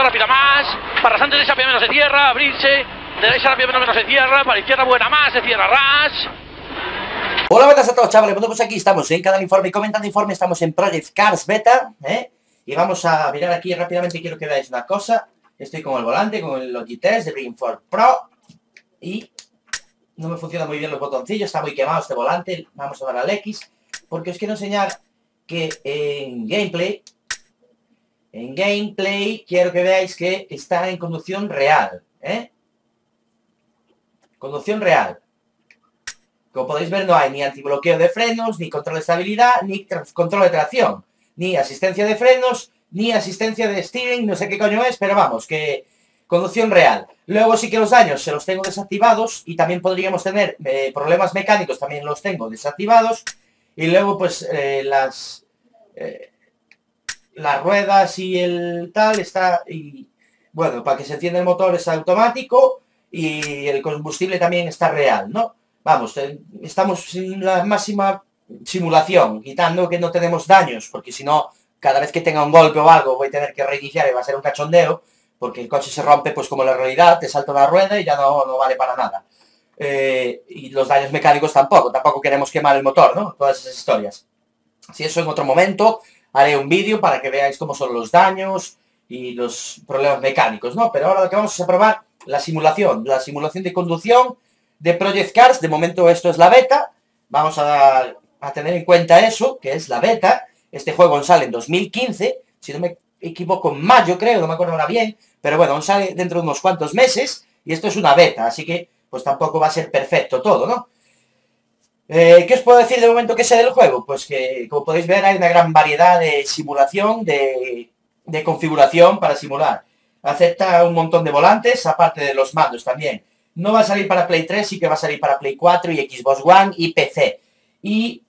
izquierda rápida más, para Sánchez derecha menos de tierra, abrirse, derecha rápida menos de tierra, para izquierda buena más, de tierra ras. Hola, buenas a todos chavales, bueno pues aquí estamos en cada informe, comentando informe, estamos en Project Cars Beta, ¿eh? Y vamos a mirar aquí rápidamente, quiero que veáis una cosa, estoy con el volante, con el Logitech de Bring Pro, y no me funciona muy bien los botoncillos, está muy quemado este volante, vamos a dar al X, porque os quiero enseñar que en gameplay en gameplay quiero que veáis que está en conducción real. ¿eh? Conducción real. Como podéis ver no hay ni antibloqueo de frenos, ni control de estabilidad, ni control de tracción, ni asistencia de frenos, ni asistencia de steering, no sé qué coño es, pero vamos, que conducción real. Luego sí que los daños se los tengo desactivados y también podríamos tener eh, problemas mecánicos, también los tengo desactivados. Y luego pues eh, las... las ruedas y el tal está, y bueno, para que se encienda el motor es automático y el combustible también está real, ¿no? Vamos, estamos en la máxima simulación, quitando que no tenemos daños, porque si no, cada vez que tenga un golpe o algo voy a tener que reiniciar y va a ser un cachondeo, porque el coche se rompe pues como la realidad, te salta una rueda y ya no, no vale para nada. Eh, y los daños mecánicos tampoco, tampoco queremos quemar el motor, ¿no? Todas esas historias. Si eso en otro momento, haré un vídeo para que veáis cómo son los daños y los problemas mecánicos, ¿no? Pero ahora lo que vamos a probar, la simulación, la simulación de conducción de Project Cars, de momento esto es la beta, vamos a, tener en cuenta eso, que es la beta, este juego sale en 2015, si no me equivoco en mayo creo, no me acuerdo ahora bien, pero bueno, sale dentro de unos cuantos meses, y esto es una beta, así que pues tampoco va a ser perfecto todo, ¿no? Eh, ¿Qué os puedo decir de momento que sé del juego? Pues que, como podéis ver, hay una gran variedad de simulación, de, configuración para simular. Acepta un montón de volantes, aparte de los mandos también. No va a salir para Play 3, sí que va a salir para Play 4 y Xbox One y PC. Y,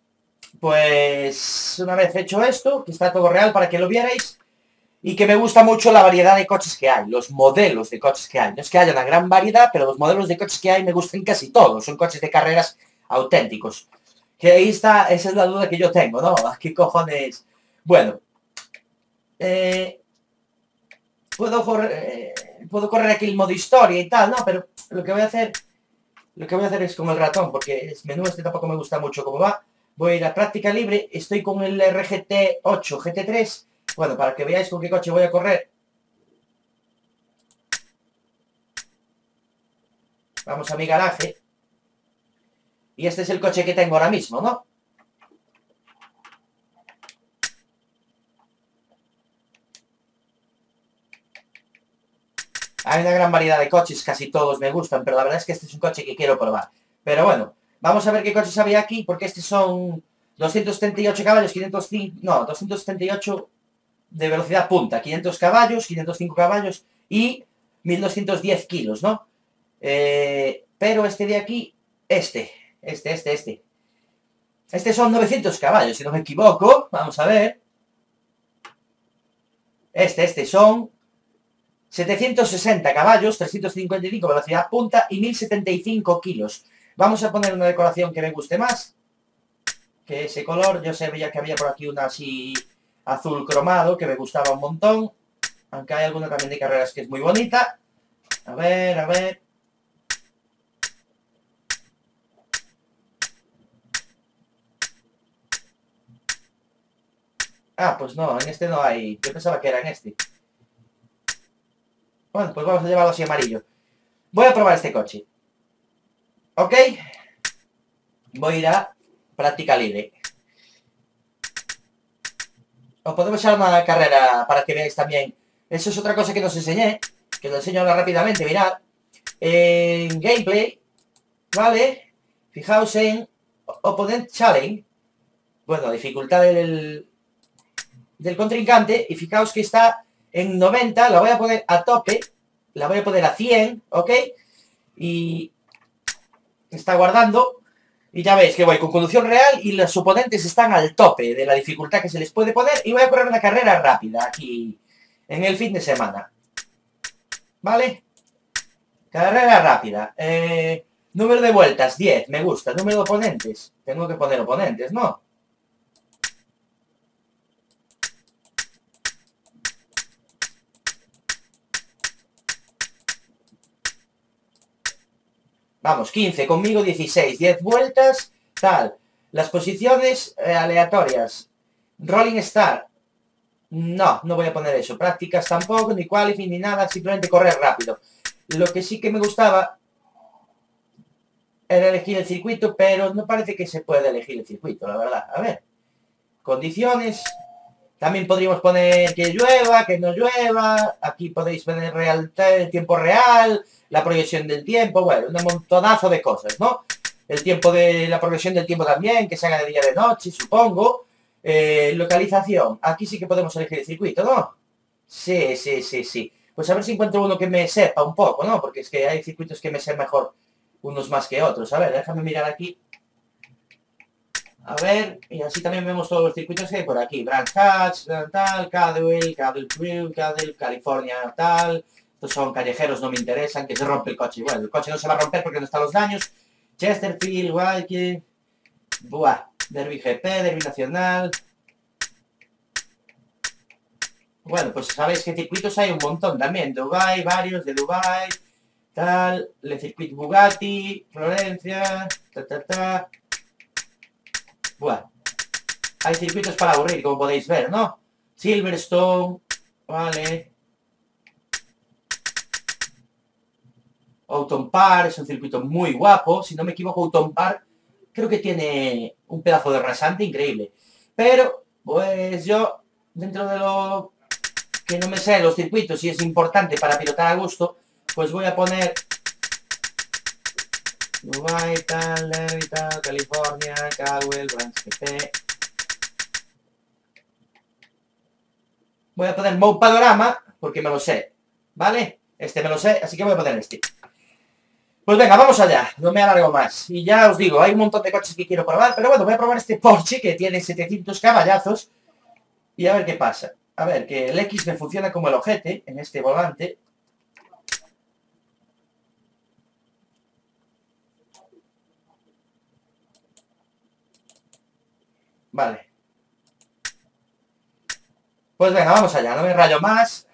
pues, una vez hecho esto, que está todo real para que lo vierais, y que me gusta mucho la variedad de coches que hay, los modelos de coches que hay. No es que haya una gran variedad, pero los modelos de coches que hay me gustan casi todos. Son coches de carreras auténticos. Que ahí está, esa es la duda que yo tengo, ¿no? ¿Qué cojones? Bueno, eh, puedo, correr, eh, puedo correr aquí el modo historia y tal, ¿no? Pero lo que voy a hacer, lo que voy a hacer es con el ratón, porque el menú este tampoco me gusta mucho cómo va. Voy a ir a práctica libre, estoy con el RGT 8 GT3, bueno, para que veáis con qué coche voy a correr. Vamos a mi garaje. Y este es el coche que tengo ahora mismo, ¿no? Hay una gran variedad de coches, casi todos me gustan, pero la verdad es que este es un coche que quiero probar. Pero bueno, vamos a ver qué coches había aquí, porque estos son 278 caballos, 505, no, 278 de velocidad punta, 500 caballos, 505 caballos y 1210 kilos, ¿no? Eh, pero este de aquí, este, este, este, este. Este son 900 caballos, si no me equivoco. Vamos a ver. Este, este son 760 caballos, 355 velocidad punta y 1075 kilos. Vamos a poner una decoración que me guste más. Que ese color, yo sabía que había por aquí una así azul cromado, que me gustaba un montón. Aunque hay alguna también de carreras que es muy bonita. A ver, a ver. Ah, pues no, en este no hay. Yo pensaba que era en este. Bueno, pues vamos a llevarlo así amarillo. Voy a probar este coche. ¿Ok? Voy a ir a práctica libre. Os podemos echar una carrera para que veáis también. Eso es otra cosa que nos enseñé. Que lo enseño ahora rápidamente, mirad. En gameplay, ¿vale? Fijaos en Opponent Challenge. Bueno, dificultad del, del contrincante y fijaos que está en 90, la voy a poner a tope, la voy a poner a 100, ¿ok? Y está guardando y ya veis que voy con conducción real y los oponentes están al tope de la dificultad que se les puede poner y voy a correr una carrera rápida aquí en el fin de semana. ¿Vale? Carrera rápida. Eh, número de vueltas, 10, me gusta. Número de oponentes. Tengo que poner oponentes, ¿no? Vamos, 15, conmigo 16, 10 vueltas, tal. Las posiciones eh, aleatorias. Rolling Star. No, no voy a poner eso. Prácticas tampoco, ni qualifying, ni nada. Simplemente correr rápido. Lo que sí que me gustaba era elegir el circuito, pero no parece que se pueda elegir el circuito, la verdad. A ver. Condiciones. También podríamos poner que llueva, que no llueva. Aquí podéis poner real, el tiempo real, la proyección del tiempo. Bueno, un montonazo de cosas, ¿no? El tiempo de la progresión del tiempo también, que se haga de día de noche, supongo. Eh, localización. Aquí sí que podemos elegir el circuito, ¿no? Sí, sí, sí, sí. Pues a ver si encuentro uno que me sepa un poco, ¿no? Porque es que hay circuitos que me sepan mejor unos más que otros. A ver, déjame mirar aquí. A ver, y así también vemos todos los circuitos que hay por aquí. Branch Hatch, tal, Cadwell, Cadwell Crew, Cadwell, California, tal. Estos son callejeros, no me interesan, que se rompe el coche. Bueno, el coche no se va a romper porque no están los daños. Chesterfield, Waike, Buah, Derby GP, Derby Nacional. Bueno, pues sabéis que circuitos hay un montón también. Dubai, varios de Dubai, tal, Le Circuit Bugatti, Florencia, ta ta ta. Bueno, hay circuitos para aburrir, como podéis ver, ¿no? Silverstone, vale. Autumn Park es un circuito muy guapo. Si no me equivoco, Autumn Park creo que tiene un pedazo de rasante increíble. Pero, pues yo, dentro de lo que no me sé los circuitos y es importante para pilotar a gusto, pues voy a poner Dubai, tal, tal, California, Caldwell, Branch. Voy a poner Mode Panorama, porque me lo sé, ¿vale? Este me lo sé, así que voy a poner este. Pues venga, vamos allá, no me alargo más. Y ya os digo, hay un montón de coches que quiero probar, pero bueno, voy a probar este Porsche que tiene 700 caballazos y a ver qué pasa. A ver, que el X me funciona como el ojete en este volante, Vale. Pues venga, vamos allá, no me rayo más.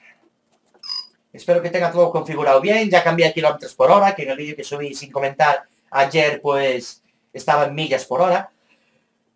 Espero que tenga todo configurado bien. Ya cambié kilómetros por hora, que en el vídeo que subí sin comentar ayer, pues, estaba en millas por hora.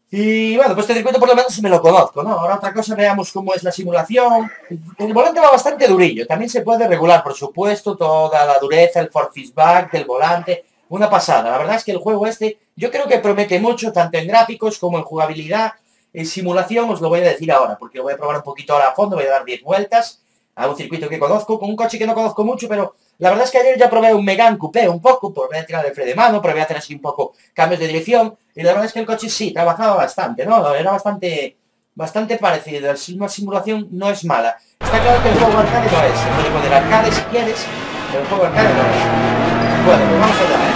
Y bueno, pues este circuito por lo menos me lo conozco, ¿no? Ahora otra cosa, veamos cómo es la simulación. El volante va bastante durillo. También se puede regular, por supuesto, toda la dureza, el force back del volante una pasada. La verdad es que el juego este, yo creo que promete mucho, tanto en gráficos como en jugabilidad, en simulación, os lo voy a decir ahora, porque lo voy a probar un poquito ahora a fondo, voy a dar 10 vueltas a un circuito que conozco, con un coche que no conozco mucho, pero la verdad es que ayer ya probé un Megan Coupé un poco, probé a tirar el freno de mano, probé a hacer así un poco cambios de dirección, y la verdad es que el coche sí, trabajaba bastante, ¿no? Era bastante bastante parecido, una simulación no es mala. Está claro que el juego arcade no es, arcade si quieres, pero el juego arcade no es. Bueno, pues vamos allá, ¿eh?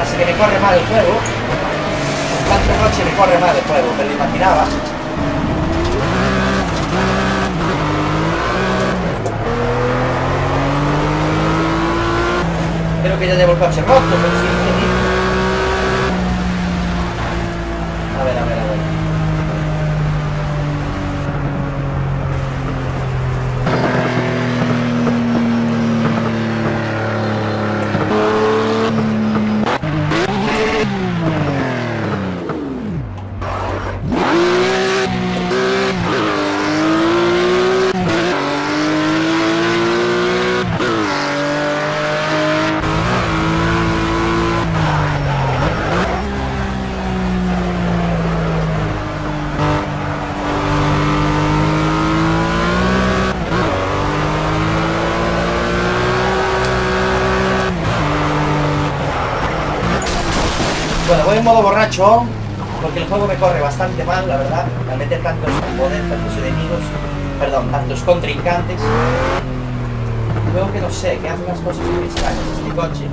Así que me corre mal el juego. Tanto noche me corre mal el juego, me lo imaginaba. Creo que ya llevo el coche roto, pero sí, A ver, a ver, a ver. Modo borracho, porque el juego me corre bastante mal, la verdad, al meter tantos componentes, tantos enemigos, perdón, tantos contrincantes. Luego que no sé, que hace unas cosas muy extrañas este coche.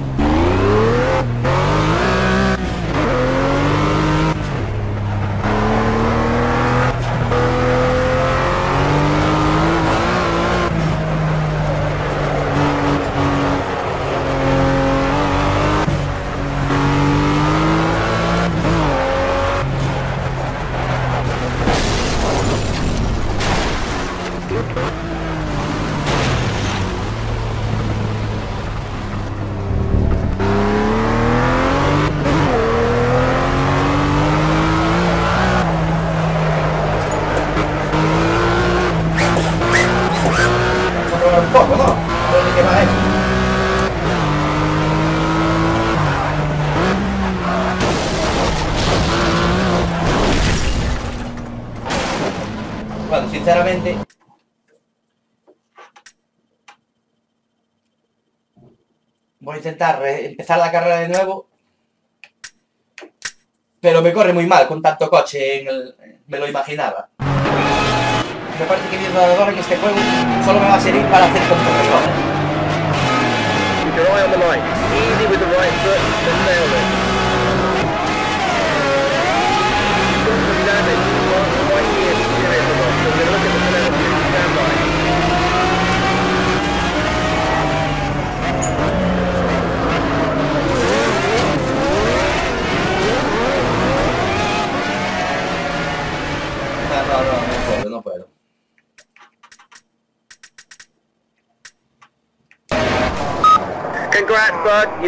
tranquilamente. Voy a intentar empezar la carrera de nuevo. Pero me corre muy mal con tanto coche en el... Me lo imaginaba. Me parece que mi rodador en este juego solo me va a servir para hacer contrarreloj.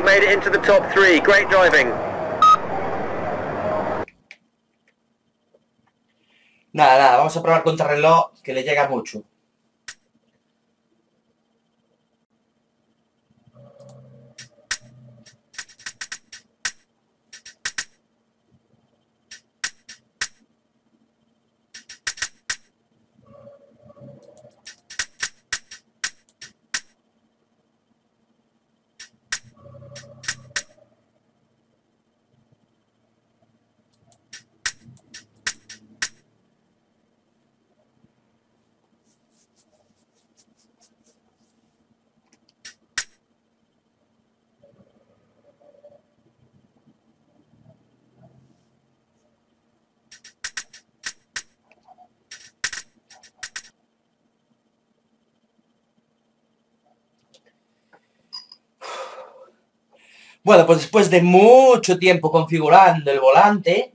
You made it into the top three. Great driving. Nada, nada, vamos a probar contrarreloj que le llega mucho. Bueno, pues después de mucho tiempo configurando el volante,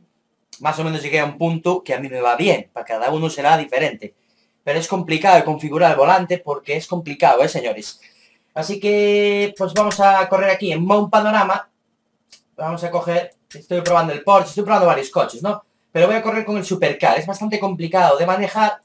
más o menos llegué a un punto que a mí me va bien, para cada uno será diferente. Pero es complicado configurar el volante porque es complicado, ¿eh, señores? Así que, pues vamos a correr aquí en Mount Panorama. Vamos a coger, estoy probando el Porsche, estoy probando varios coches, ¿no? Pero voy a correr con el Supercar, es bastante complicado de manejar.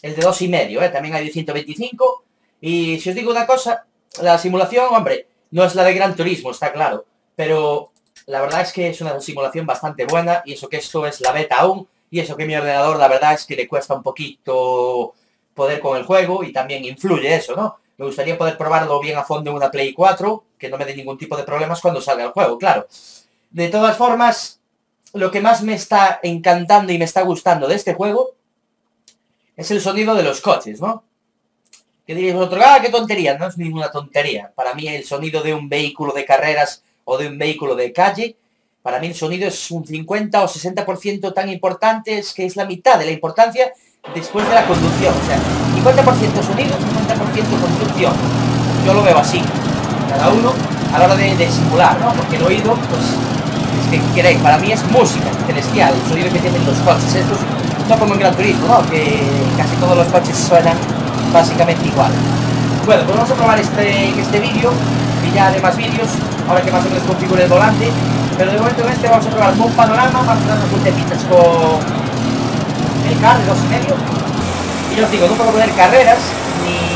El de dos y medio, ¿eh? También hay de 125. Y si os digo una cosa, la simulación, hombre, no es la de Gran Turismo, está claro. Pero la verdad es que es una simulación bastante buena. Y eso que esto es la beta aún. Y eso que mi ordenador, la verdad es que le cuesta un poquito poder con el juego. Y también influye eso, ¿no? Me gustaría poder probarlo bien a fondo en una Play 4. Que no me dé ningún tipo de problemas cuando salga el juego, claro. De todas formas, lo que más me está encantando y me está gustando de este juego es el sonido de los coches, ¿no? Que diréis vosotros, ah, qué tontería, no es ninguna tontería. Para mí el sonido de un vehículo de carreras o de un vehículo de calle, para mí el sonido es un 50 o 60% tan importante, es que es la mitad de la importancia después de la conducción. O sea, 50% sonido, 50% conducción. Yo lo veo así. Cada uno a la hora de, simular, ¿no? Porque el oído, pues, es que queréis, para mí es música celestial, el sonido que tienen los coches estos, no como en Gran Turismo, ¿no? Que casi todos los coches suenan básicamente igual. Bueno, pues vamos a probar este, este vídeo y ya haré más vídeos, ahora que más o menos configure el volante, pero de momento en este vamos a probar un panorama, vamos a dar unas vueltecitas con el car de dos y medio, y ya os digo, no puedo poner carreras, ni...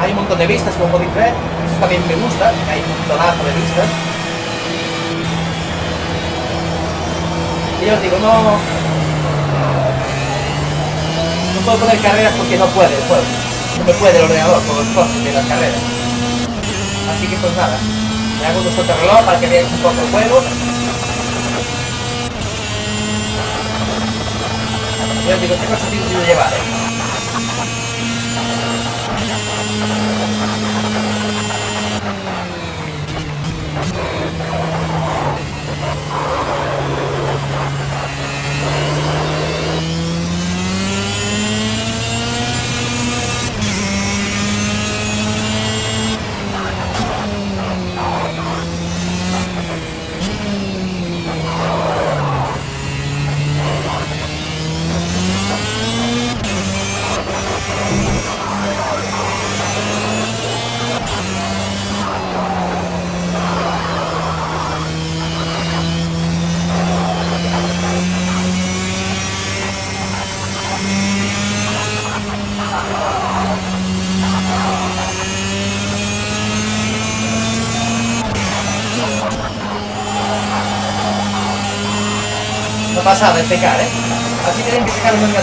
Hay un montón de vistas, como podéis ver, eso también me gusta, que hay un montonazo de vistas. Y ya os digo, no... No puedo poner carreras porque no puede juego. No me puede el ordenador con los costes de las carreras. Así que pues nada. Me hago un reloj para que veáis un poco el juego. Ya os digo, este coche tiene que llevar, eh. Pasada este car, ¿eh? Así tienen que sacar un buen.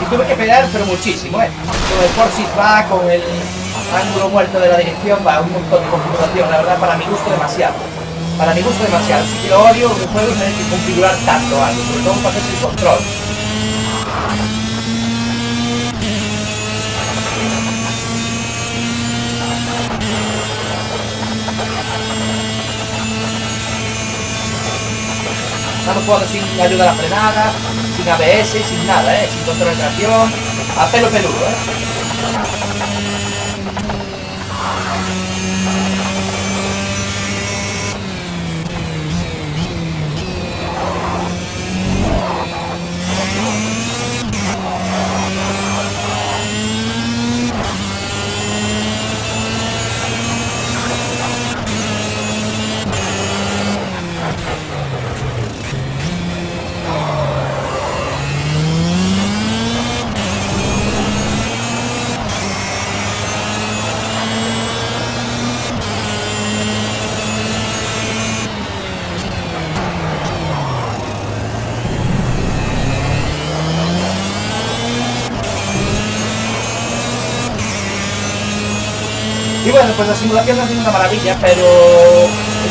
Y tuve que pelear, pero muchísimo, ¿eh? Con el Force va, con el ángulo muerto de la dirección, va, un montón de configuración, la verdad, para mi gusto demasiado. Para mi gusto demasiado. Si que lo odio, los juegos tienen que configurar tanto algo, sobre todo para hacerse el control. Estamos jugando sin ayuda a la frenada, sin ABS, sin nada, ¿eh? sin control de tracción, a pelo peludo. ¿eh? Bueno, pues la simulación no ha sido una maravilla, pero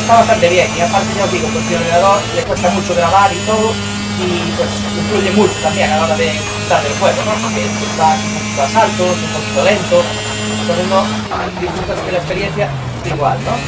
está bastante bien. Y aparte ya os digo, pues el ordenador le cuesta mucho grabar y todo, y pues influye mucho también a la hora de disfrutar del juego, ¿no? Porque va un poquito a saltos, un poquito lento, entonces no disfrutas de la experiencia igual, ¿no?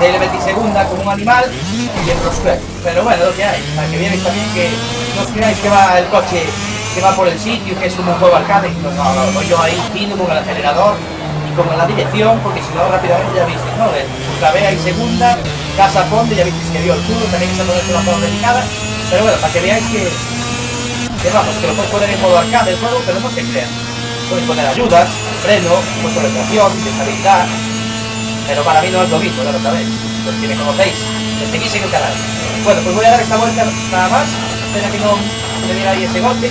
Ahí le metí segunda como un animal y el rosquet. Pero bueno, lo que hay, para que veáis también que no os creáis que va el coche, que va por el sitio, que es como un juego arcade. No, no, no, yo ahí fino con el acelerador y con la dirección, porque si no rápidamente ya visteis, ¿no? Clavé ahí segunda, casa a fondo, ya visteis que dio el culo, también zona es una zona delicada. Pero bueno, para que veáis que, que vamos, que lo puedes poner en modo arcade el juego, pero no se crean. Puedes poner ayudas, freno, puesto de tracción, de estabilidad, pero para mí no es lo mismo, ya lo sabéis. Si me conocéis, me seguís en el canal. Bueno, pues voy a dar esta vuelta nada más. Espera que no me diera ahí ese golpe.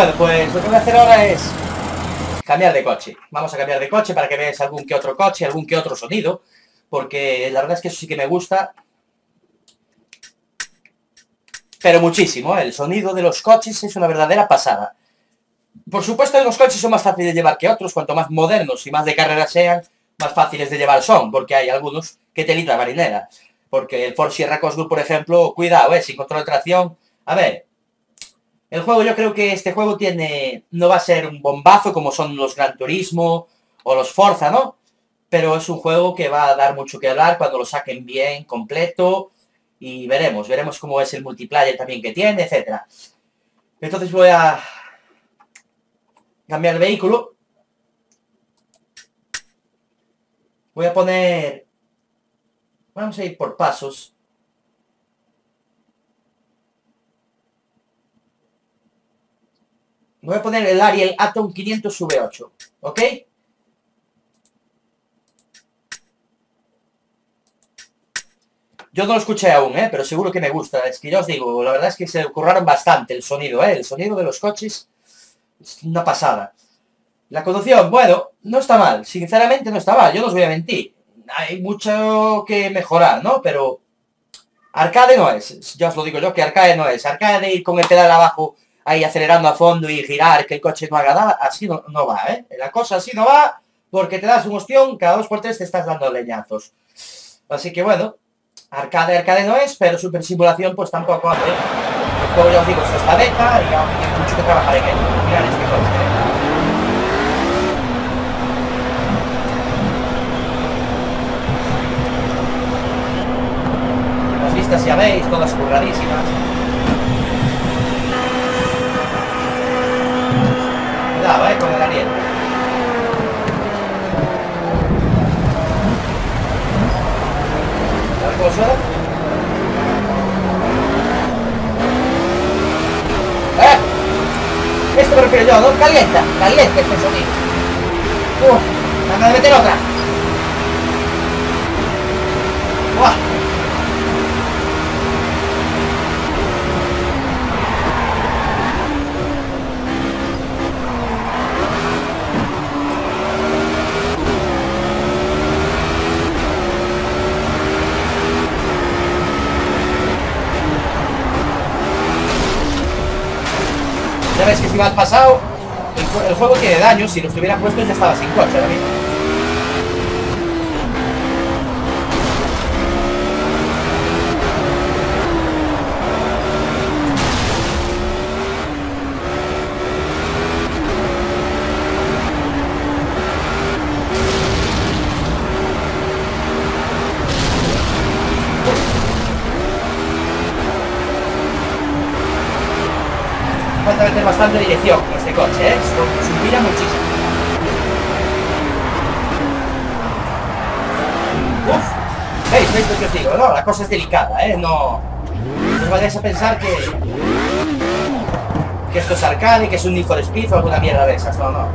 Bueno, pues lo que voy a hacer ahora es cambiar de coche. Vamos a cambiar de coche para que veáis algún que otro coche, algún que otro sonido. Porque la verdad es que eso sí que me gusta. Pero muchísimo, ¿eh? el sonido de los coches es una verdadera pasada. Por supuesto, los coches son más fáciles de llevar que otros, cuanto más modernos y más de carrera sean, más fáciles de llevar son, porque hay algunos que te la marinera. Porque el Ford Sierra Cosworth, por ejemplo, cuidado, ¿eh? sin control de tracción. A ver, el juego, yo creo que este juego tiene. No va a ser un bombazo como son los Gran Turismo o los Forza, ¿no? Pero es un juego que va a dar mucho que hablar cuando lo saquen bien, completo. Y veremos, veremos cómo es el multiplayer también que tiene, etcétera. Entonces voy a cambiar el vehículo. Voy a poner... Vamos a ir por pasos. Voy a poner el Ariel Atom 500 V8, ¿ok? Yo no lo escuché aún, ¿eh? Pero seguro que me gusta. Es que ya os digo, la verdad es que se curraron bastante el sonido, ¿eh? El sonido de los coches es una pasada. La conducción, bueno, no está mal. Sinceramente no está mal, yo no os voy a mentir. Hay mucho que mejorar, ¿no? Pero arcade no es. Ya os lo digo yo, que arcade no es. Arcade de ir con el pedal abajo ahí acelerando a fondo y girar, que el coche no haga nada, así no, no va, ¿eh? La cosa así no va porque te das un ostión, cada dos por tres te estás dando leñazos. Así que bueno, arcade, arcade no es, pero super simulación pues tampoco hace. Como ya os digo, esto está beta y aún tiene mucho que trabajar en él. Mirad este coche, ¿eh? Las vistas ya veis, todas curradísimas. Cuidado, eh, con el Ariel. ¿Sabes cómo suena? ¡Eh! Esto me refiero yo, ¿no? Calienta, calienta este sonido. ¡Uh! ¡Anda de meter otra! ¡Buah! Pasado, el, jue- el juego tiene daño, si lo estuviera puesto ya estaba sin coche ahora. Falta meter bastante dirección con este coche, ¿eh? Su- Suspira muchísimo. Uf. ¿Veis? ¿Veis lo que os digo? No, la cosa es delicada, ¿eh? No... No os vayáis a pensar que... Que esto es arcade, que es un Need for Speed o alguna mierda de esas. No, no.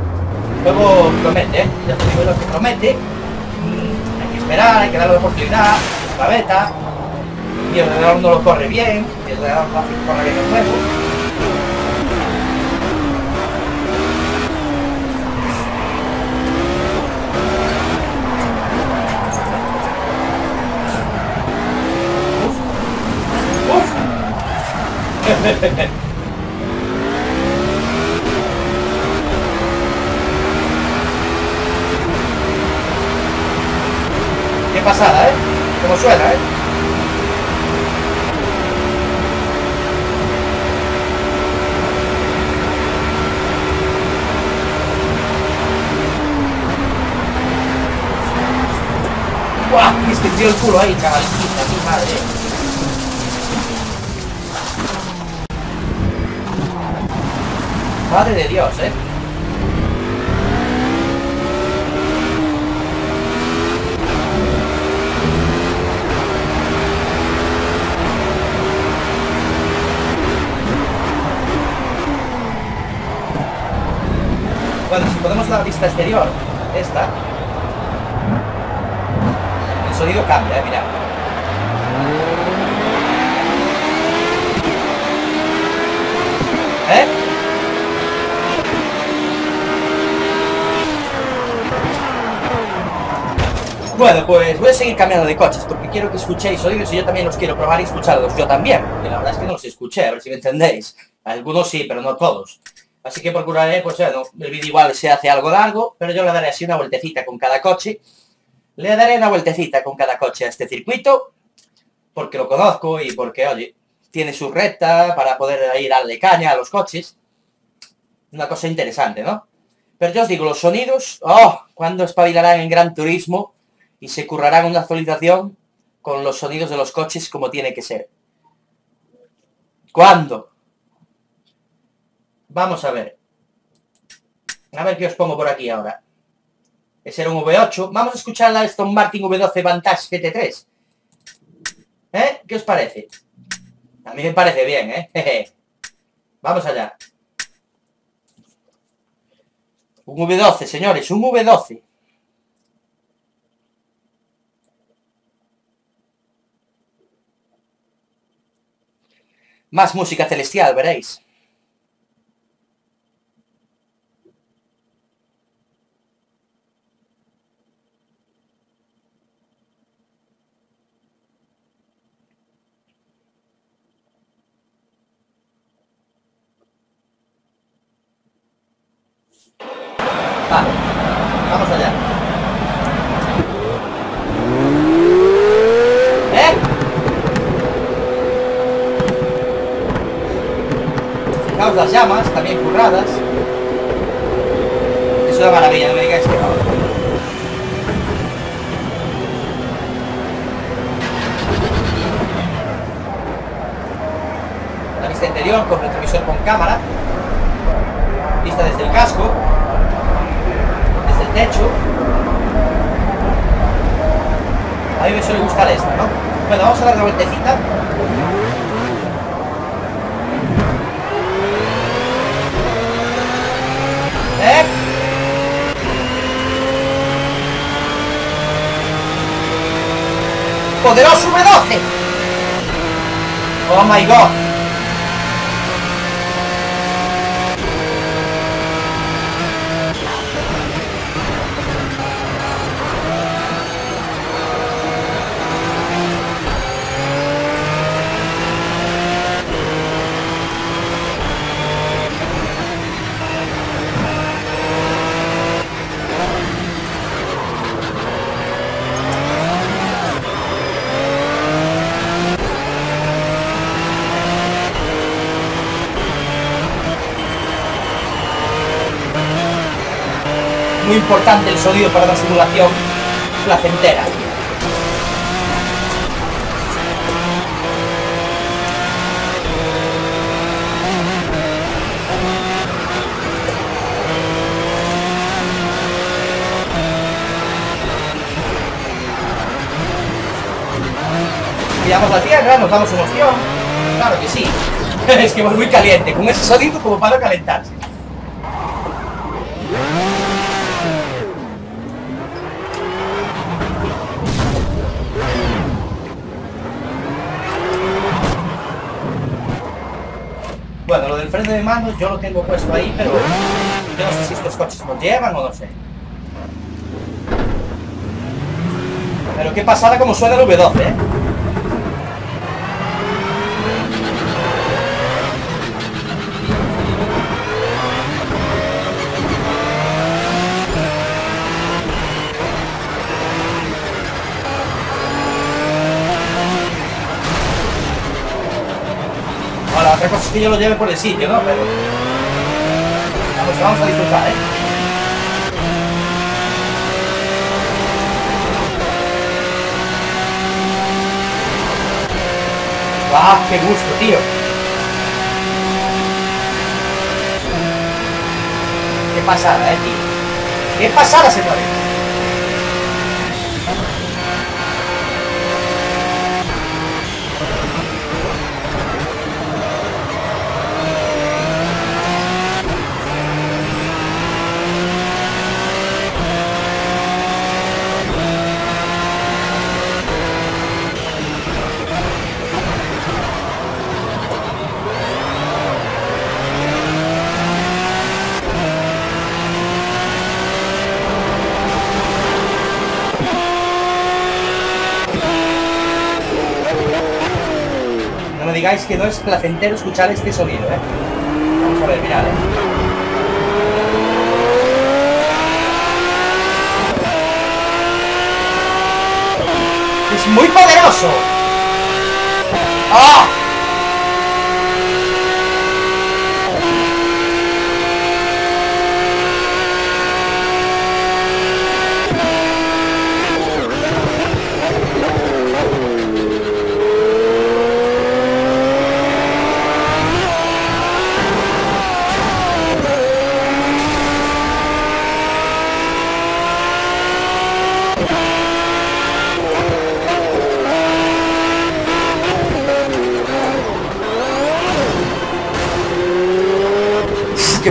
Luego promete, ¿eh? Te digo lo que promete. Mm, Hay que esperar, hay que darle la oportunidad. Es la beta. Mi ordenador no lo corre bien. Mi ordenador no corra bien el juego. ¡Qué pasada, eh! ¿Cómo suena, eh? ¡Buah! Me extendió el culo ahí, chavalita, mi madre. Madre de Dios, ¿eh? Bueno, si ponemos la vista exterior, esta, el sonido cambia, ¿eh? Mirad. ¿Eh? Bueno, pues voy a seguir cambiando de coches porque quiero que escuchéis sonidos y yo también los quiero probar y escucharlos. Yo también, porque la verdad es que no los escuché, a ver si me entendéis. Algunos sí, pero no todos. Así que procuraré, pues bueno, el vídeo igual se hace algo largo, pero yo le daré así una vueltecita con cada coche. Le daré una vueltecita con cada coche a este circuito, porque lo conozco y porque, oye, tiene su recta para poder ahí darle caña a los coches. Una cosa interesante, ¿no? Pero yo os digo, los sonidos, oh, cuando espabilarán en Gran Turismo y se currarán una actualización con los sonidos de los coches como tiene que ser. ¿Cuándo? Vamos a ver. A ver qué os pongo por aquí ahora. Ese era un V8. Vamos a escuchar la Aston Martin V12 Vantage GT3. ¿Eh? ¿Qué os parece? A mí me parece bien, ¿eh? Jeje. Vamos allá. Un V12, señores, un V12. Más música celestial, veréis. Va, vamos allá. ¿Eh? Fijaos las llamas, también curradas. Es una maravilla, no me digáis que no. La vista interior con retrovisor con cámara. Vista desde el casco. Desde el techo. A mí me suele gustar esta, ¿no? Bueno, vamos a dar la vueltecita. ¿Eh? ¡Poderoso V12! ¡Oh my Muy importante el sonido para una simulación placentera. Miramos la tierra, nos damos emoción. Claro que sí. es que voy muy caliente, con ese sonido como para calentarse. Bueno, lo del de mano yo lo tengo puesto ahí, pero yo no sé si estos coches lo llevan o no sé. Pero qué pasada como suena el V12, ¿eh? Ahora, otra cosa es que yo lo lleve por el sitio, ¿no? Pero... Vamos, a disfrutar, ¿eh? ¡Ah, qué gusto, tío! ¡Qué pasada, eh, tío! ¡Qué pasada, señores! Digáis que no es placentero escuchar este sonido, ¿eh? Vamos a ver, mirad, ¿eh? ¡Es muy poderoso! ¡Ah!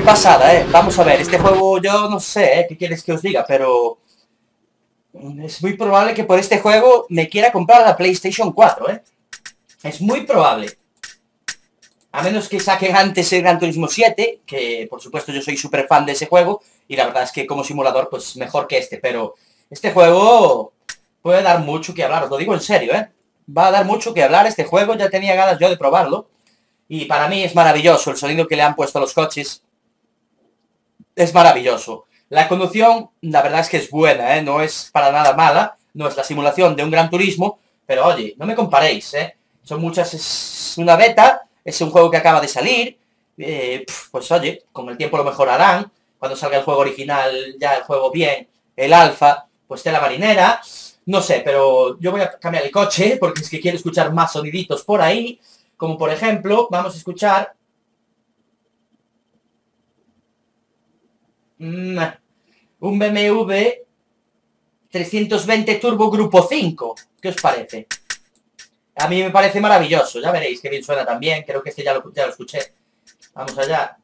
Pasada, ¿eh? Vamos a ver, este juego yo no sé, ¿eh? ¿Qué quieres que os diga? Pero... Es muy probable que por este juego me quiera comprar la PlayStation 4, ¿eh? Es muy probable. A menos que saquen antes el Gran Turismo 7, que por supuesto yo soy súper fan de ese juego, y la verdad es que como simulador, pues mejor que este, pero este juego puede dar mucho que hablar, os lo digo en serio, ¿eh? Va a dar mucho que hablar este juego, ya tenía ganas yo de probarlo, y para mí es maravilloso el sonido que le han puesto a los coches, es maravilloso. La conducción, la verdad es que es buena, ¿eh? no es para nada mala, no es la simulación de un gran turismo, pero oye, no me comparéis, ¿eh? Son muchas, es una beta, es un juego que acaba de salir, eh, pues oye, con el tiempo lo mejorarán, cuando salga el juego original, ya el juego bien, el alfa, pues la marinera, no sé, pero yo voy a cambiar el coche, porque es que quiero escuchar más soniditos por ahí, como por ejemplo, vamos a escuchar un BMW 320 Turbo Grupo 5. ¿Qué os parece? A mí me parece maravilloso. Ya veréis que bien suena también. Creo que este ya lo, ya lo escuché. Vamos allá.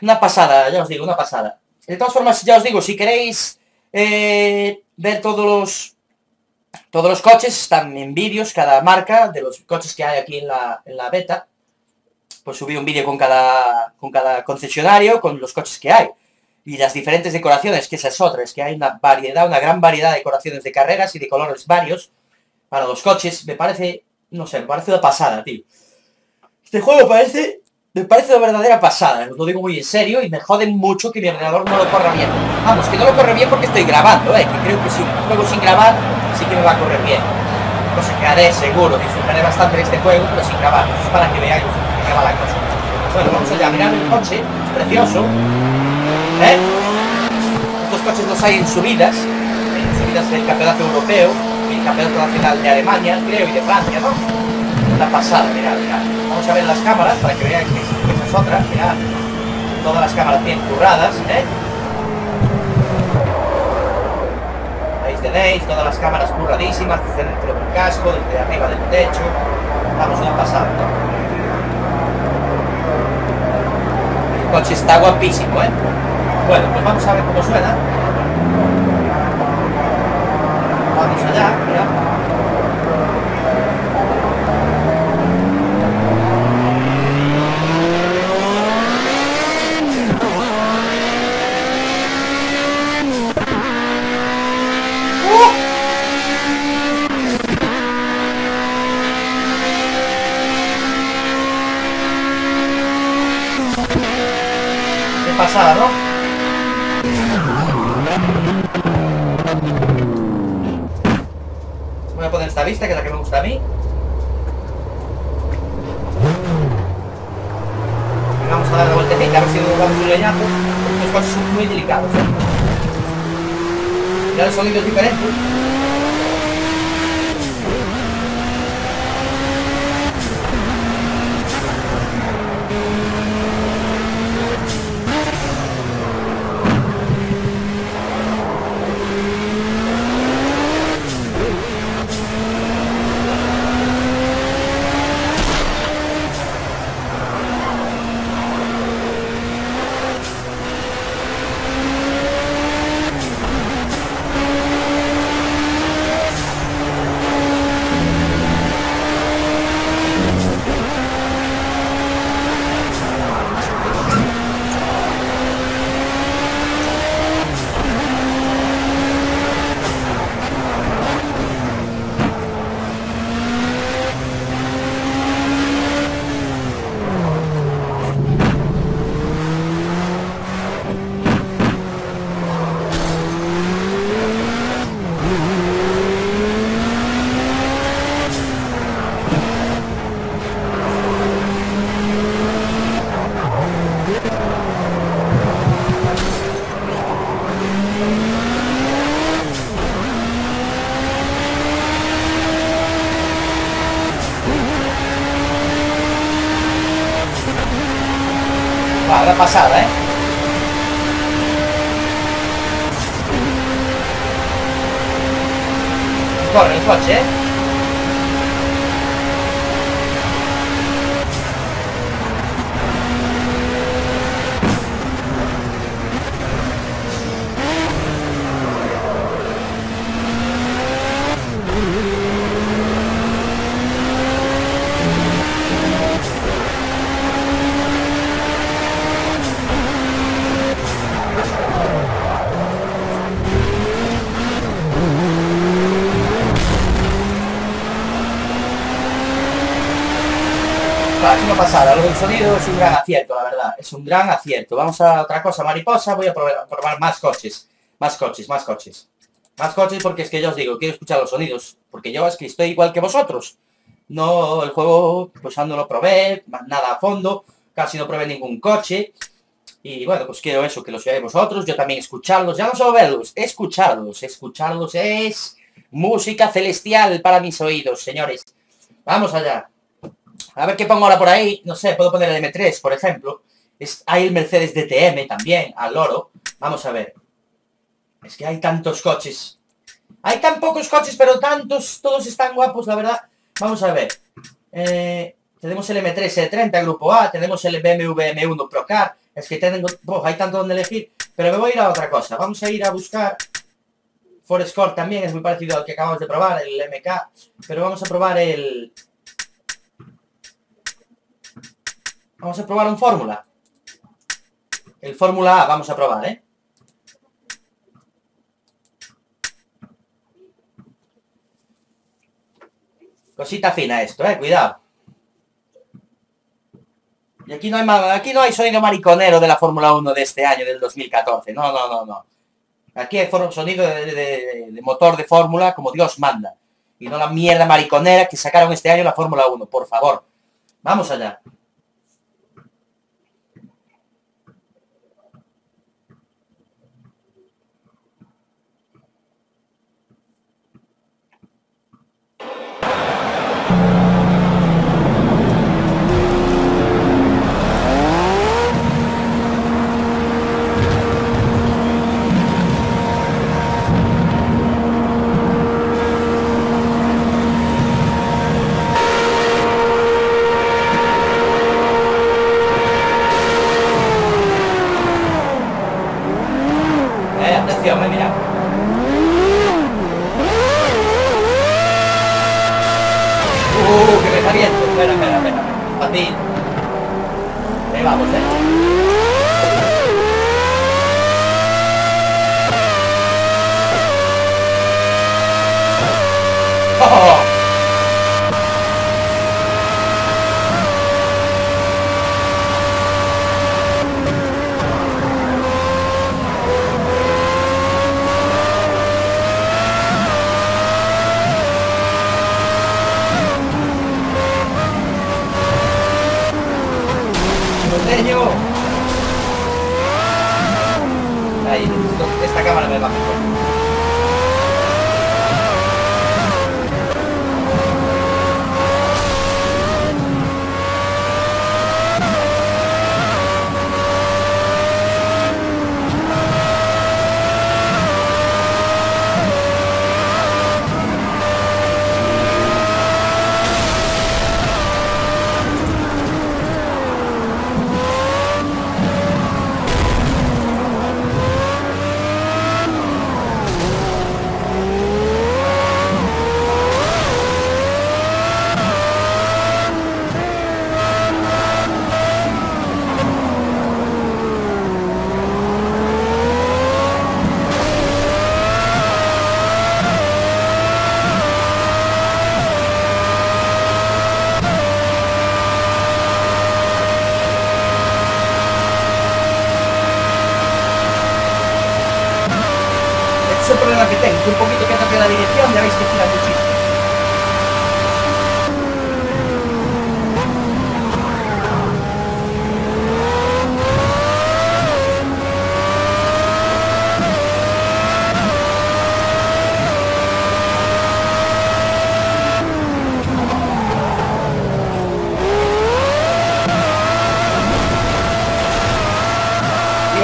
Una pasada, ya os digo, una pasada. De todas formas, ya os digo, si queréis eh, ver todos los todos los coches, están en vídeos, cada marca de los coches que hay aquí en la, en la beta pues subí un vídeo con cada, con cada concesionario, con los coches que hay. Y las diferentes decoraciones, que esa es otra, es que hay una variedad, una gran variedad de decoraciones de carreras y de colores varios para los coches. Me parece, no sé, me parece una pasada, tío. Este juego parece, me parece una verdadera pasada, os lo digo muy en serio y me jode mucho que mi ordenador no lo corra bien. Vamos, que no lo corre bien porque estoy grabando, eh, que creo que si juego sin grabar, sí que me va a correr bien. No sé, quedaré seguro, disfrutaré bastante de este juego, pero sin grabar. es para que veáis cosa. Bueno, vamos allá, mirad el coche, es precioso. ¿Eh? Estos coches los hay en subidas, en subidas del campeonato europeo y el campeonato nacional de Alemania, creo, y de Francia, ¿no? Una pasada, mirad, mirad. Vamos a ver las cámaras para que veáis que, esa es otra, mirad. Todas las cámaras bien curradas, ¿eh? Tenéis todas las cámaras curradísimas, desde dentro del casco, desde arriba del techo. Vamos, una pasada. Coche está guapísimo, ¿eh? Bueno, pues vamos a ver cómo suena. Vamos allá, mira. pasada, ¿no? Voy a poner esta vista, que es la que me gusta a mí. vamos a dar la vueltecita, a ver si damos un leñazo. Estos coches son muy delicados, ¿eh? Ya el sonido es pasada, ¿eh? Corre el coche, ¿eh? Es un gran acierto, la verdad, es un gran acierto. Vamos a otra cosa, mariposa, voy a probar, probar más coches, más coches, más coches. Más coches porque es que yo os digo, quiero escuchar los sonidos, porque yo es que estoy igual que vosotros. No, el juego, pues no lo probé, nada a fondo, casi no probé ningún coche. Y bueno, pues quiero eso, que los veáis vosotros, yo también escucharlos, ya no solo verlos, escucharlos, escucharlos es música celestial para mis oídos, señores. Vamos allá. A ver qué pongo ahora por ahí. No sé, puedo poner el M3, por ejemplo. Es, hay el Mercedes DTM también, al loro. Vamos a ver. Es que hay tantos coches. Hay tan pocos coches, pero tantos. Todos están guapos, la verdad. Vamos a ver. Eh, tenemos el M3 E30 Grupo A. Tenemos el BMW M1 Procar. Es que tengo... Hay tanto donde elegir. Pero me voy a ir a otra cosa. Vamos a ir a buscar... Forest Core también es muy parecido al que acabamos de probar, el MK. Pero vamos a probar el... Vamos a probar un Fórmula. El Fórmula A vamos a probar, ¿eh? Cosita fina esto, eh, cuidado. Y aquí no hay aquí no hay sonido mariconero de la Fórmula 1 de este año, del 2014. No, no, no, no. Aquí hay sonido de, motor de fórmula como Dios manda. Y no la mierda mariconera que sacaron este año la Fórmula 1, por favor. Vamos allá.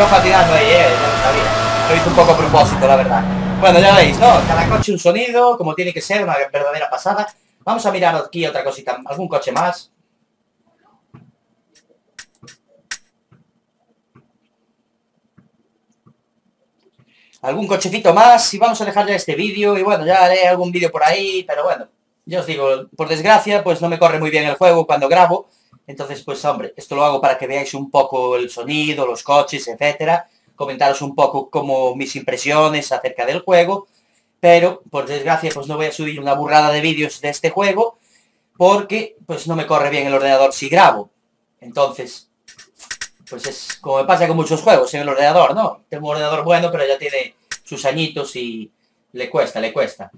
Fatigando ahí, eh, lo. Lo hice un poco a propósito, la verdad. Bueno, ya veis, ¿no? Cada coche un sonido, como tiene que ser, una verdadera pasada. Vamos a mirar aquí otra cosita, algún coche más. Algún cochecito más y vamos a dejar ya este vídeo. Y bueno, ya haré algún vídeo por ahí, pero bueno. Yo os digo, por desgracia, pues no me corre muy bien el juego cuando grabo. Entonces, pues hombre, esto lo hago para que veáis un poco el sonido, los coches, etcétera. Comentaros un poco como mis impresiones acerca del juego. Pero, por desgracia, pues no voy a subir una burrada de vídeos de este juego porque pues no me corre bien el ordenador si grabo. Entonces, pues es como me pasa con muchos juegos en el ordenador, ¿no? Tengo un ordenador bueno, pero ya tiene sus añitos y le cuesta, le cuesta.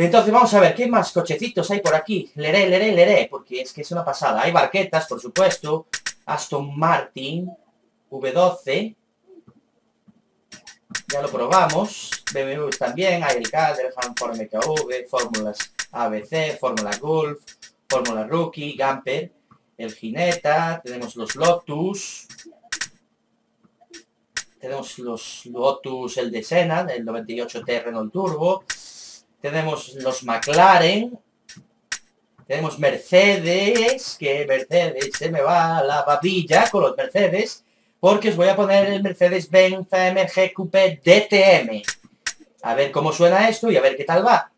Entonces vamos a ver, ¿qué más cochecitos hay por aquí? Leré, leré, leré, porque es que es una pasada. Hay barquetas, por supuesto. Aston Martin, V12. Ya lo probamos. BMW también, hay el Caterham, Ford MKV, Fórmulas ABC, Fórmula Golf, Fórmula Rookie, Gamper, el Gineta, tenemos los Lotus, tenemos los Lotus, el de Senna, el 98T Renault Turbo, tenemos los McLaren, tenemos Mercedes, que Mercedes se me va la papilla con los Mercedes, porque os voy a poner el Mercedes-Benz AMG Coupé DTM. A ver cómo suena esto y a ver qué tal va.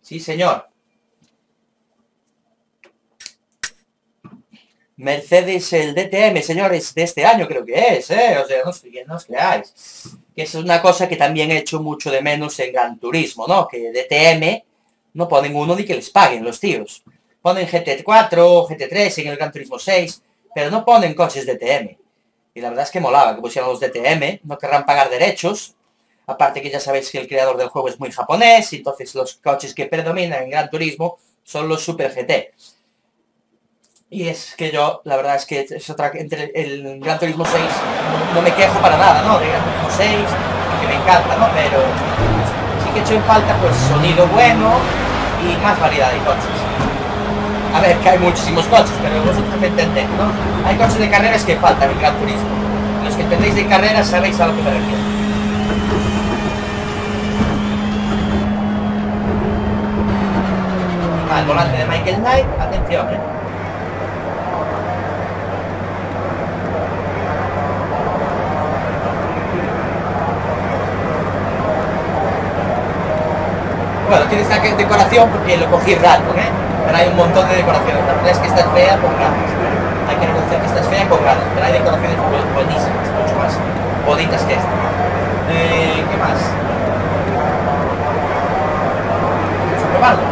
Sí, señor. Mercedes el DTM, señores, de este año creo que es, ¿eh? O sea, no, no os creáis. Que es una cosa que también he hecho mucho de menos en Gran Turismo, ¿no? Que DTM no ponen uno ni que les paguen los tíos. Ponen GT4, GT3 en el Gran Turismo 6, pero no ponen coches DTM. Y la verdad es que molaba que pusieran los DTM, no querrán pagar derechos. Aparte que ya sabéis que el creador del juego es muy japonés, y entonces los coches que predominan en Gran Turismo son los Super GT. Y es que yo, la verdad es que es otra entre el Gran Turismo 6 no, me quejo para nada, ¿no? De Gran Turismo 6, que me encanta, ¿no? Pero sí que he hecho en falta pues sonido bueno y más variedad de coches. A ver, que hay muchísimos coches, pero vosotros me entendéis, ¿no? Hay coches de carreras que faltan en Gran Turismo. Los que entendéis de carreras sabéis a lo que me refiero. El volante de Michael Knight, atención, ¿eh? Esta decoración porque lo cogí rato, ¿eh? Pero hay un montón de decoraciones. La verdad es que esta es fea con ganas. Hay que reconocer que esta es fea con ganas, pero hay decoraciones buenísimas, mucho más bonitas que esta. Eh, ¿Qué más? Probarlo.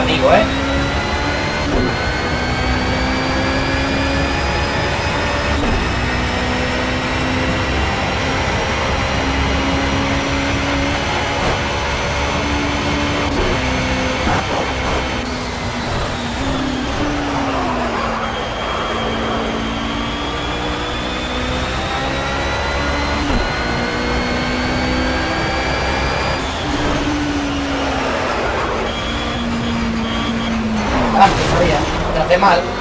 Amigo, ¿eh? mal.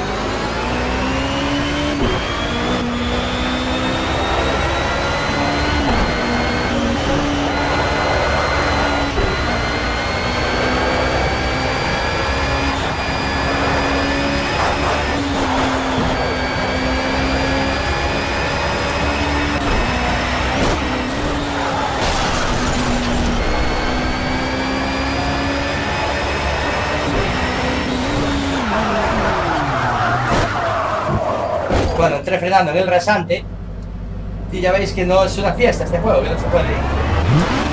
Bueno, entré frenando en el rasante y ya veis que no es una fiesta este juego, que no se puede ir.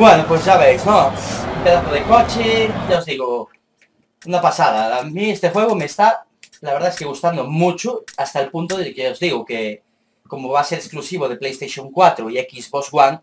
Bueno, pues ya veis, ¿no? Pedazo de coche, ya os digo, una pasada. A mí este juego me está, la verdad es que gustando mucho, hasta el punto de que os digo que como va a ser exclusivo de PlayStation 4 y Xbox One,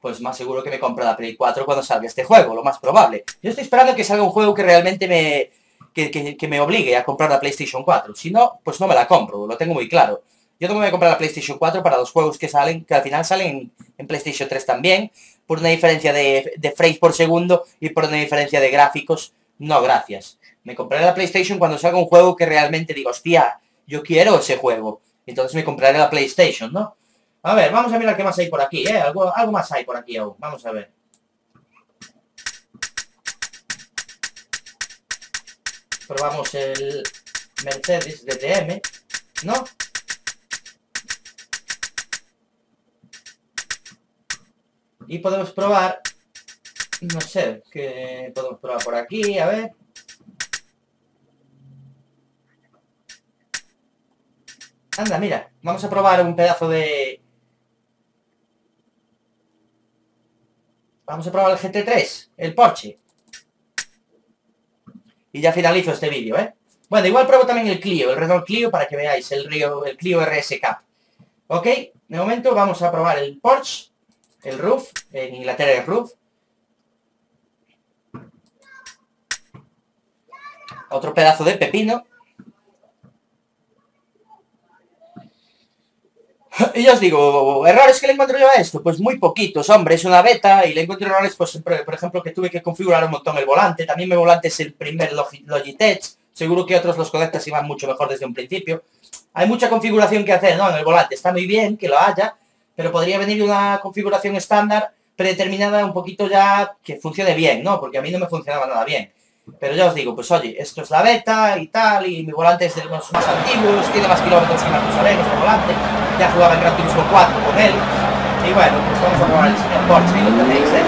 pues más seguro que me compro la Play 4 cuando salga este juego, lo más probable. Yo estoy esperando que salga un juego que realmente me, que, que- que me obligue a comprar la PlayStation 4. Si no, pues no me la compro, lo tengo muy claro. Yo voy a comprar la PlayStation 4 para los juegos que salen, que al final salen en, en PlayStation 3 también, por una diferencia de, de frames por segundo y por una diferencia de gráficos. No, gracias. Me compraré la PlayStation cuando salga un juego que realmente digo, hostia, yo quiero ese juego. Entonces me compraré la PlayStation, ¿no? A ver, vamos a mirar qué más hay por aquí, ¿eh? Algo, algo más hay por aquí aún. Vamos a ver. Probamos el Mercedes DTM, ¿no? Y podemos probar, no sé, qué podemos probar por aquí, a ver. Anda, mira, vamos a probar un pedazo de... Vamos a probar el GT3, el Porsche. Y ya finalizo este vídeo, ¿eh? Bueno, igual pruebo también el Clio, el Renault Clio, para que veáis el, Río, el Clio RS Cup. Ok, de momento vamos a probar el Porsche, el Roof, en Inglaterra el Roof. Otro pedazo de pepino. Y os digo, ¿errores que le encuentro yo a esto? Pues muy poquitos, hombre, es una beta y le encuentro errores, pues, por, ejemplo, que tuve que configurar un montón el volante. También mi volante es el primer Logi- Logitech. Seguro que otros los conectas y van mucho mejor desde un principio. Hay mucha configuración que hacer, ¿no? En el volante está muy bien que lo haya, pero podría venir una configuración estándar predeterminada un poquito ya que funcione bien, ¿no? Porque a mí no me funcionaba nada bien. Pero ya os digo, pues oye, esto es la beta y tal, y mi volante es de los más antiguos, tiene más kilómetros que Matusalén este volante, ya jugaba en Gran Turismo 4 con él, y bueno, pues vamos a probar el señor Porsche, ahí lo tenéis, ¿eh?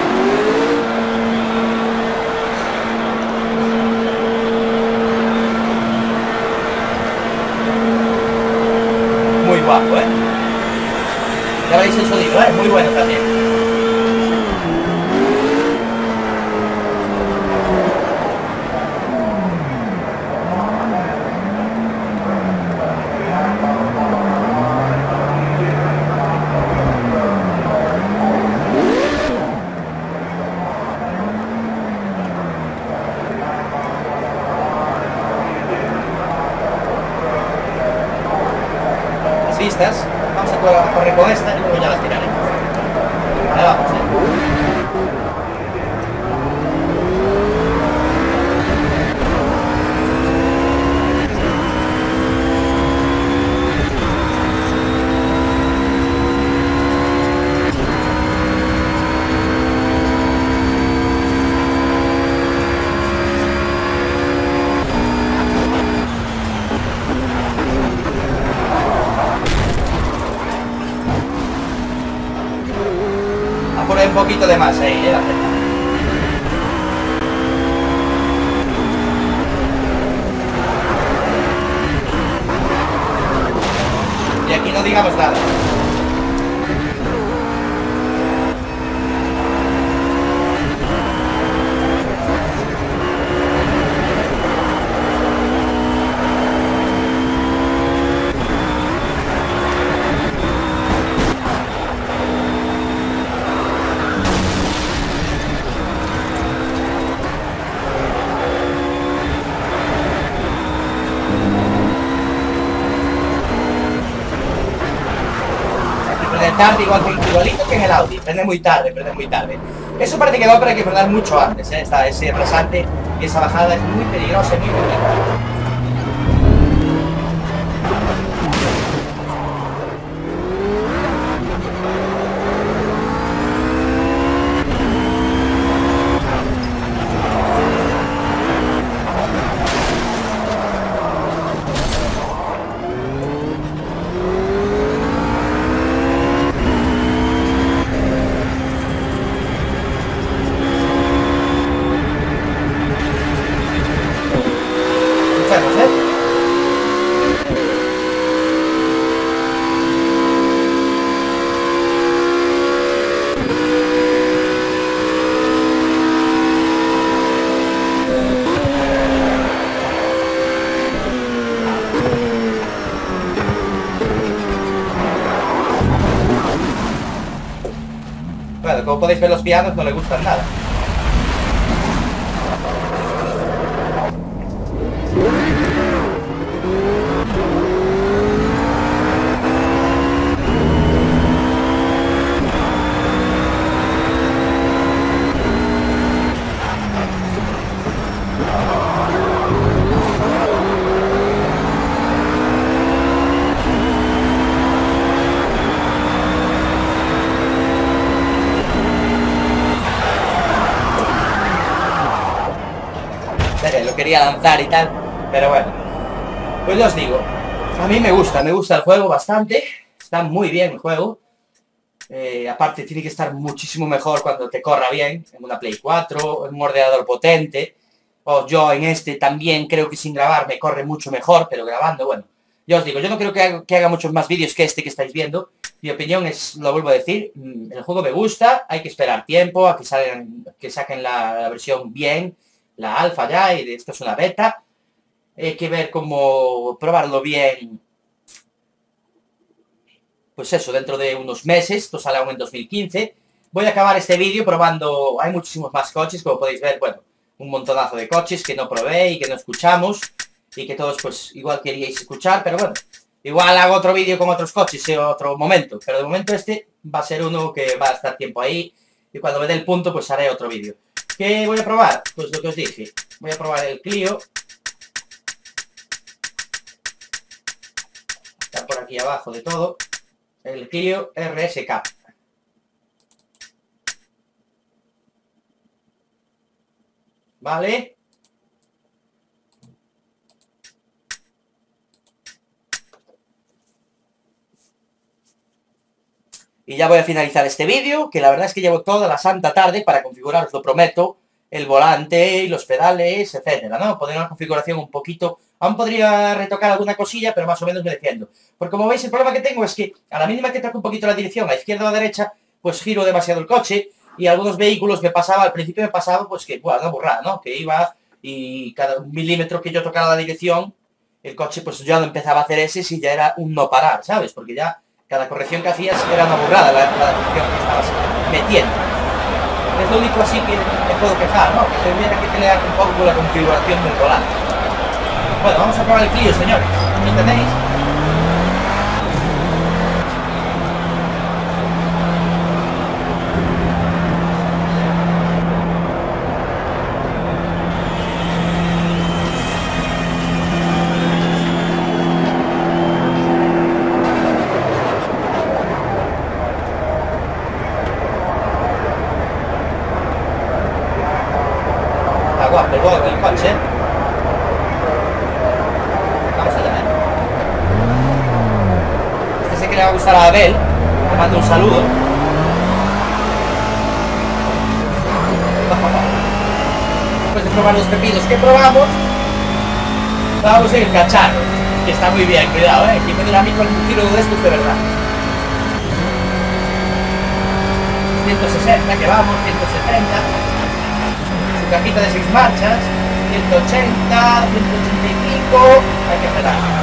Muy guapo, ¿eh? Ya veis el sonido, ¿eh? Muy bueno también. Las vistas, vamos a co- a correr con esta y luego ya las tiraremos. Vale, vamos, ¿eh? A poner un poquito de más ahí, ¿eh? Y aquí no digamos nada. Tarde igual que igualito que en el Audi, prende muy tarde, prende muy tarde. Eso parece que pero hay que frenar mucho antes, ¿eh? Esta, ese rasante y esa bajada es muy peligrosa y muy peligrosa. Perfecto. como podéis los pianos no le gustan nada. Eh, lo quería lanzar y tal, pero bueno. Pues ya os digo, a mí me gusta, me gusta el juego bastante, está muy bien el juego. Eh, aparte tiene que estar muchísimo mejor cuando te corra bien, en una Play 4, en un ordenador potente. O yo en este también creo que sin grabar me corre mucho mejor, pero grabando, bueno. Ya os digo, yo no creo que haga, muchos más vídeos que este que estáis viendo. Mi opinión es, lo vuelvo a decir, mm, el juego me gusta, hay que esperar tiempo a que, salgan, que saquen la versión bien, la alfa ya, y esto es una beta. Hay que ver cómo probarlo bien. Pues eso, dentro de unos meses, esto sale aún en 2015. Voy a acabar este vídeo probando, hay muchísimos más coches, como podéis ver, bueno, un montonazo de coches que no probé y que no escuchamos, y que todos pues igual queríais escuchar, pero bueno, igual hago otro vídeo con otros coches en otro momento, pero de momento este va a ser uno que va a estar tiempo ahí, y cuando me dé el punto pues haré otro vídeo. ¿Qué voy a probar? Pues lo que os dije. Voy a probar el Clio. Está por aquí abajo de todo. El Clio RSK. Vale. Y ya voy a finalizar este vídeo, que la verdad es que llevo toda la santa tarde para configurar, os lo prometo, el volante y los pedales, etcétera, ¿no? Poner una configuración un poquito... Aún podría retocar alguna cosilla, pero más o menos me defiendo. Porque como veis, el problema que tengo es que a la mínima que toque un poquito la dirección, a izquierda o a derecha, pues giro demasiado el coche, y algunos vehículos me pasaba, al principio me pasaba, pues que, bueno, burrada, ¿no? Que iba y cada milímetro que yo tocara la dirección, el coche pues ya no empezaba a hacer ese y ya era un no parar, ¿sabes? Porque ya cada corrección que hacías era una burrada la, la dirección que estabas metiendo. Es lo único así que me puedo quejar, ¿no? Que tuviera que tener un poco la configuración del volante. Bueno, vamos a probar el Clio, señores. ¿Me entendéis? Está guapo el juego, el coche. Vamos allá, ¿eh? Este sé que le va a gustar a Abel. Le mando un saludo. Después de probar los pepinos que probamos, vamos a ir cacharro. Que está muy bien, cuidado, ¿eh? Que me a mí con un tiro de estos de verdad. 160 que vamos, 170 su cajita de 6 marchas, 180, 185, hay que esperar.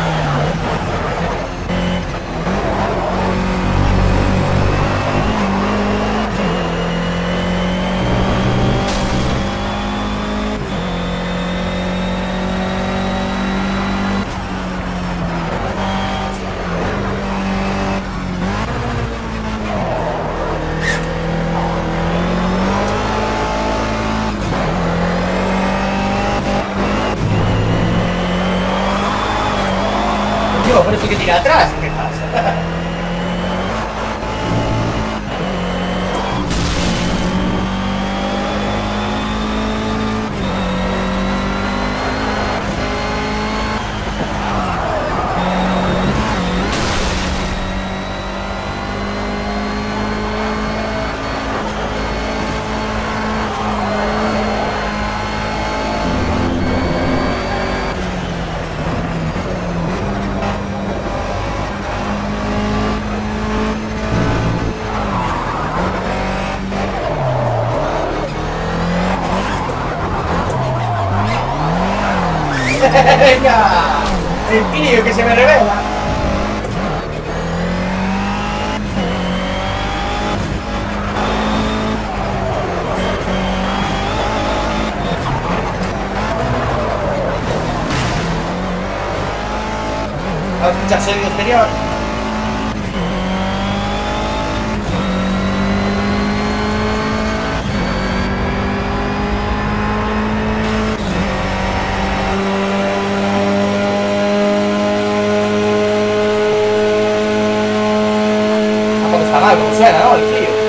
Yo, por eso que tira atrás, ¿qué pasa? ¡Venga! El Clio que se me revela. Vamos a exterior. Tampoco está mal como suena, ¿no? El frío.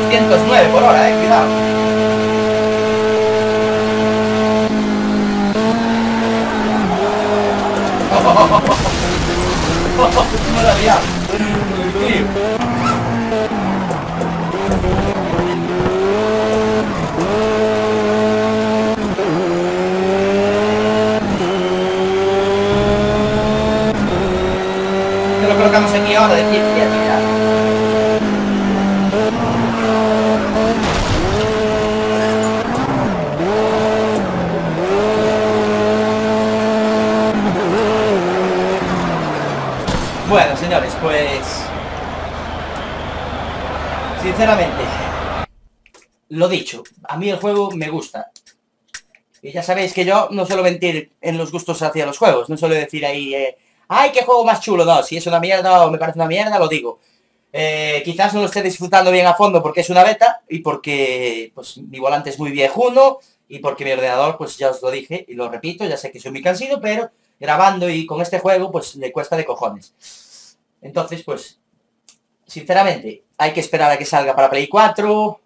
209 por hora, eh, colocamos aquí ahora de pie. Bueno, señores, pues... Sinceramente, lo dicho, a mí el juego me gusta. Y ya sabéis que yo no suelo mentir en los gustos hacia los juegos, no suelo decir ahí, eh, ¡ay, qué juego más chulo! No, si es una mierda o me parece una mierda, lo digo. Eh, quizás no lo esté disfrutando bien a fondo porque es una beta y porque pues, mi volante es muy viejuno y porque mi ordenador, pues ya os lo dije y lo repito, ya sé que soy muy cansino, pero grabando y con este juego, pues le cuesta de cojones. Entonces, pues, sinceramente, hay que esperar a que salga para Play 4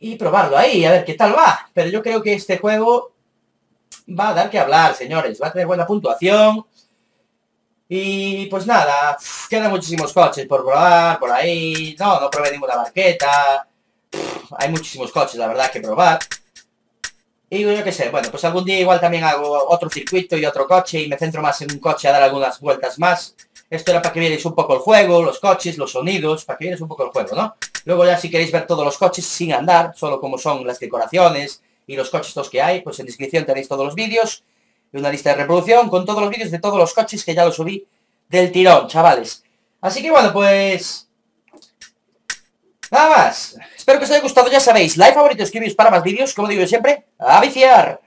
y probarlo ahí, a ver qué tal va. Pero yo creo que este juego va a dar que hablar, señores. Va a tener buena puntuación. Y pues nada, quedan muchísimos coches por probar, por ahí. No, no probé ninguna barqueta. Hay muchísimos coches, la verdad, que probar. Y yo qué sé, bueno, pues algún día igual también hago otro circuito y otro coche y me centro más en un coche a dar algunas vueltas más. Esto era para que vierais un poco el juego, los coches, los sonidos, para que vierais un poco el juego, ¿no? Luego ya si queréis ver todos los coches sin andar, solo como son las decoraciones y los coches estos que hay, pues en descripción tenéis todos los vídeos y una lista de reproducción con todos los vídeos de todos los coches que ya los subí del tirón, chavales. Así que bueno, pues... Nada más. Espero que os haya gustado, ya sabéis. Like, favorito, escribís para más vídeos, como digo siempre, a viciar.